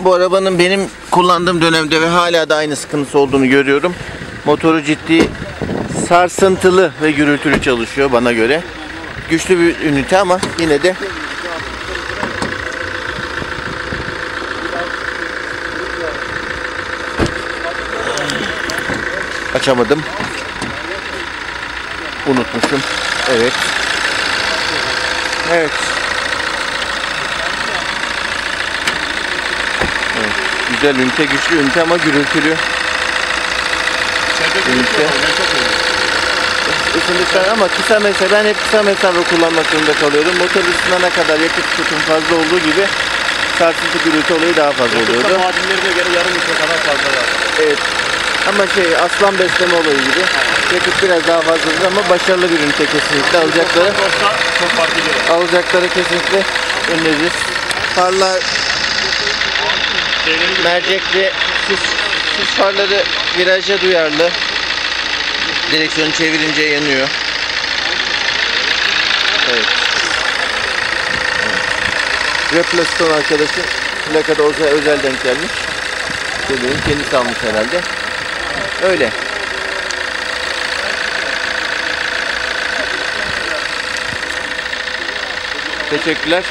Bu arabanın benim kullandığım dönemde ve hala da aynı sıkıntısı olduğunu görüyorum. Motoru ciddi sarsıntılı ve gürültülü çalışıyor bana göre. Güçlü bir ünite ama yine de açamadım. Unutmuşum. Evet. Evet. Güzel ünite, güçlü ünite ama gürültülü. Ünite. Isındıktan ama kısa mesafe, ben hep kısa mesafe kullanmak zorunda kalıyorum. Motor ısınana kadar yakıt tutum fazla olduğu gibi sarsıntı gürültü olayı daha fazla oluyordu. Muadillerine göre yarım litre kadar fazla var. Evet. Ama şey aslan besleme olayı gibi. Yakıt biraz daha fazladır ama başarılı bir ünite kesinlikle. Alacakları, çok fark ediyor. alacakları kesinlikle Şeyleri gibi. Mercekli sis, sis farları viraja duyarlı. Direksiyonu çevirince yanıyor. Evet. Replaston arkadaşı plakada özel, özel denk gelmiş. Dediğim kendisi almış herhalde. Öyle. Teşekkürler.